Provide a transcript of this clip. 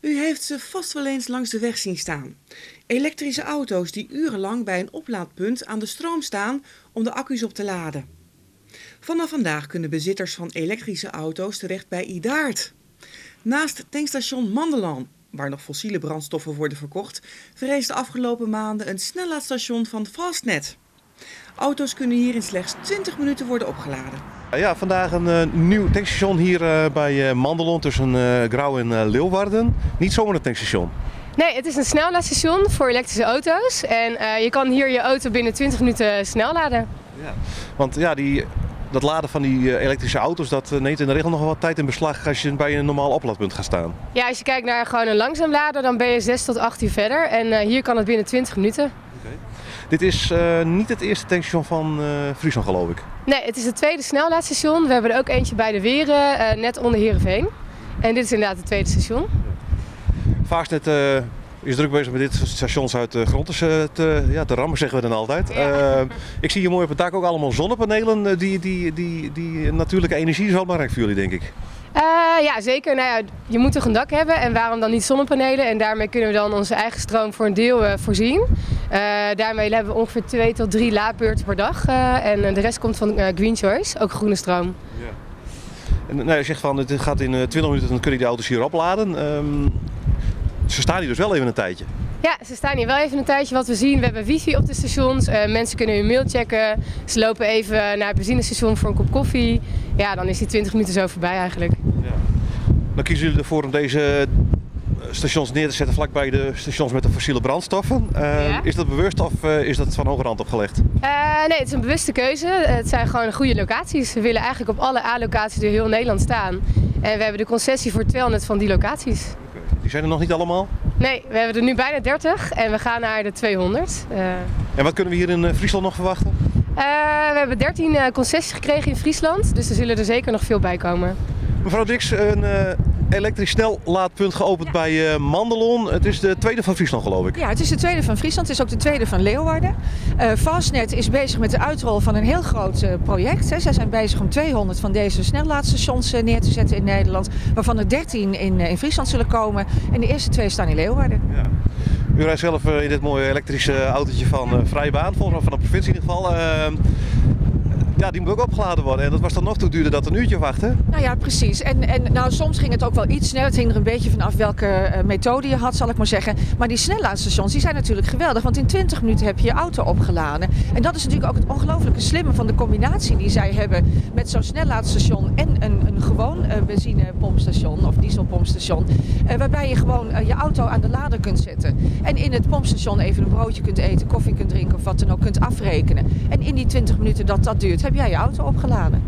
U heeft ze vast wel eens langs de weg zien staan. Elektrische auto's die urenlang bij een oplaadpunt aan de stroom staan om de accu's op te laden. Vanaf vandaag kunnen bezitters van elektrische auto's terecht bij Idaart. Naast tankstation Mandelan, waar nog fossiele brandstoffen worden verkocht, verrees de afgelopen maanden een snellaadstation van Fastnet. Auto's kunnen hier in slechts 20 minuten worden opgeladen. Ja, vandaag een uh, nieuw tankstation hier uh, bij uh, Mandelon tussen Grauw en Leeuwarden. Niet zomaar een tankstation. Nee, het is een snellaadstation voor elektrische auto's. En je kan hier je auto binnen 20 minuten snel laden. Ja, want ja, die, dat laden van die elektrische auto's, dat neemt in de regel nog wel wat tijd in beslag als je bij een normaal oplaadpunt gaat staan. Ja, als je kijkt naar gewoon een langzaam lader, dan ben je 6 tot 8 uur verder. En hier kan het binnen 20 minuten. Dit is uh, niet het eerste tankstation van uh, Friesland, geloof ik. Nee, het is het tweede snellaadstation. We hebben er ook eentje bij de Weren, uh, net onder Heerenveen. En dit is inderdaad het tweede station. Fastnet is druk bezig met dit stations uit de grond te, te, ja, te rammen, zeggen we dan altijd. Ja. ik zie hier mooi op het dak ook allemaal zonnepanelen. Die, die, die, die natuurlijke energie is wel belangrijk voor jullie, denk ik. Uh, ja, zeker. Nou ja, je moet toch een dak hebben en waarom dan niet zonnepanelen? En daarmee kunnen we dan onze eigen stroom voor een deel uh, voorzien. Daarmee hebben we ongeveer twee tot drie laadbeurten per dag. en de rest komt van Green Choice, ook groene stroom. Ja. En nou, je zegt van het gaat in 20 minuten, dan kun je de auto's hier opladen. Um, ze staan hier dus wel even een tijdje. Ja, ze staan hier wel even een tijdje. Wat we zien, we hebben wifi op de stations. Uh, mensen kunnen hun mail checken. Ze lopen even naar het benzinestation voor een kop koffie. Ja, dan is die 20 minuten zo voorbij eigenlijk. Ja. Dan kiezen jullie ervoor om deze stations neer te zetten vlakbij de stations met de fossiele brandstoffen. Uh, ja. Is dat bewust of uh, is dat van hoge rand opgelegd? nee, het is een bewuste keuze. Het zijn gewoon goede locaties. We willen eigenlijk op alle A-locaties door heel Nederland staan. En we hebben de concessie voor 200 van die locaties. Die zijn er nog niet allemaal? Nee, we hebben er nu bijna 30 en we gaan naar de 200. Uh... En wat kunnen we hier in eh, Friesland nog verwachten? Uh, we hebben 13 concessies gekregen in Friesland, dus er zullen er zeker nog veel bij komen. Mevrouw Dix, een elektrisch snellaadpunt geopend bij uh, Mandelon. Het is de tweede van Friesland, geloof ik. Ja, het is de tweede van Friesland. Het is ook de tweede van Leeuwarden. Uh, Fastnet is bezig met de uitrol van een heel groot uh, project. Hè. Zij zijn bezig om 200 van deze snelladstations neer te zetten in Nederland. Waarvan er 13 in, in Friesland zullen komen. En de eerste twee staan in Leeuwarden. Ja. U rijdt zelf in dit mooie elektrische autootje van Vrijbaan, volgens van de provincie in ieder geval. Ja, die moet ook opgeladen worden. En dat was dan nog toe duurder dat een uurtje wachten. Nou ja, precies. En, en nou, soms ging het ook wel iets sneller. Het hing er een beetje vanaf welke uh, methode je had, zal ik maar zeggen. Maar die snelladestations die zijn natuurlijk geweldig. Want in 20 minuten heb je je auto opgeladen. En dat is natuurlijk ook het ongelooflijke slimme van de combinatie die zij hebben met zo'n snellaadstation en een, een gewoon uh, benzinepompstation of dieselpompstation. Uh, waarbij je gewoon je auto aan de lader kunt zetten. En in het pompstation even een broodje kunt eten, koffie kunt drinken of wat dan ook kunt afrekenen. En in die 20 minuten dat dat duurt, heb jij je auto opgeladen.